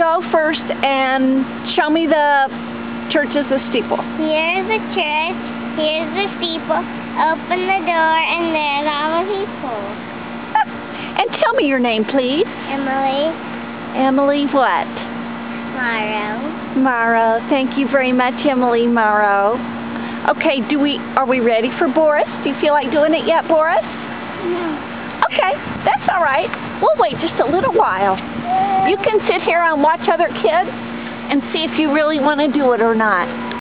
go first and show me the church's the steeple. Here's the church. Here's the steeple. Open the door, and there's all the people. And tell me your name, please. Emily, Emily what? Morrow. Morrow. Thank you very much, Emily Morrow. Okay, do we are we ready for Boris? Do you feel like doing it yet, Boris? No. Okay, that's all right. We'll wait just a little while. You can sit here and watch other kids and see if you really want to do it or not.